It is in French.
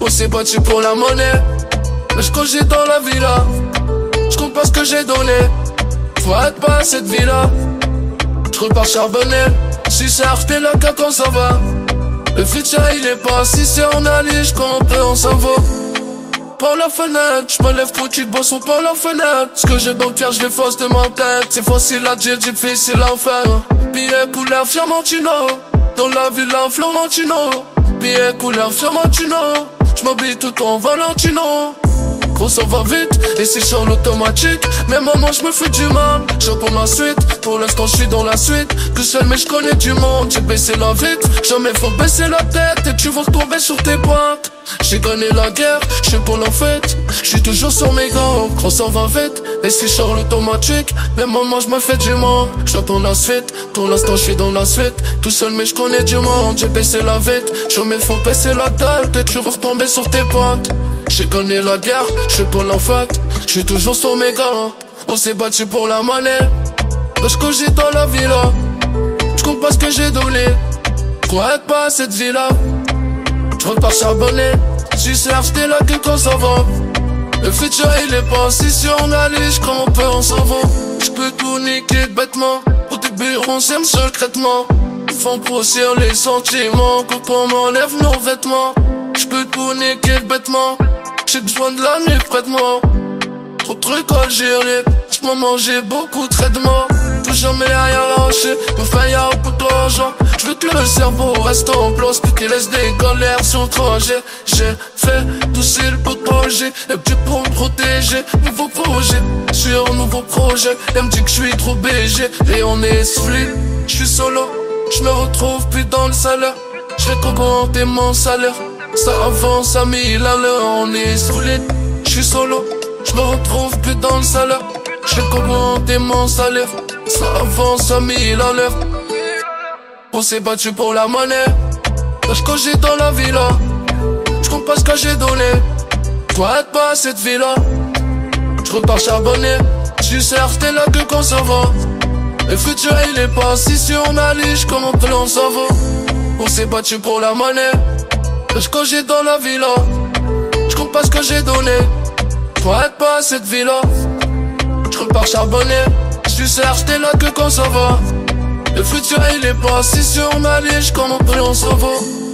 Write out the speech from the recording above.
On s'est battu pour la monnaie. Mais je dans la villa. Je compte pas ce que j'ai donné. Faut être pas cette villa. Je repars charbonner. Si c'est acheté la quand ça va. Le futur il est pas si c'est en allée, je compte on s'en va. Par la fenêtre, je me lève tranquille, boisson par la fenêtre. Ce que j'ai dans le cœur, je l'efface de ma tête. C'est facile à dire, difficile à faire. Billet couleur Fiamantino. Dans la ville, un Florentino. Billet couleur Fiamantino. J'm'habille tout en Valentino Gros ça va vite. Et c'est sur l'automatique Mais maman je me fais du mal. Je pour ma suite. Pour l'instant je suis dans la suite. Que seul mais je connais du monde. J'ai baissé la vitre Jamais faut baisser la tête. Et tu vas retomber sur tes pointes. J'ai gagné la guerre. Je suis pour la fête. Je suis toujours sur mes gants Gros ça va vite. Et c'est sur l'automatique Mais maman je me fais du monde J'attends la suite. Pour l'instant je suis dans la suite. Tout seul mais je connais du monde. J'ai baissé la vitre Jamais faut baisser la tête. Et tu vas retomber sur tes pointes j'ai gagné la guerre, je pour l'enfant, je suis toujours sur mes gars. On s'est battu pour la monnaie, parce que j'ai dans la villa. Je pas ce que j'ai donné, être pas à cette villa. Je repars charbonner, si c'est acheté là que quand ça va. Le futur il est pas si si on je on peut on s'en va. Je peux tout niquer bêtement, au début on s'aime secrètement. Font grossir les sentiments quand on m'enlève nos vêtements. Je peux tout niquer bêtement. J'ai besoin de la nuit près de moi. Trop de trucs à gérer moment j'ai beaucoup de traitements Tout jamais rien lâché Me faire y'a un peu d'argent. Je veux que le cerveau reste en place Que qu'il laisse des galères sur le trajet. J'ai fait tousser le projet Et puis pour me protéger Nouveau projet. Sur un nouveau projet Elle me dit que je suis trop BG Et on est split Je suis solo Je me retrouve plus dans le salaire. Je vais augmenter mon salaire ça avance à mille à l'heure, on est solide. J'suis solo, j'me retrouve plus dans le salaire. J'fais qu'augmenter mon salaire. Ça avance à mille à l'heure. On s'est battu pour la monnaie. Lâche que j'ai dans la villa. J'compte pas ce que j'ai donné. Toi, être pas à cette villa. J'repars charbonner. J'suis certain là que quand ça va. Le futur il est pas si sur ma liche, comment l'on s'en. On s'est battu pour la monnaie. Ce que j'ai dans la villa Je compte pas ce que j'ai donné. Toi être pas à cette villa Je repars charbonner. Je suis certes là que quand ça va. Le futur il est pas si sur ma liche Comment peut on s'en va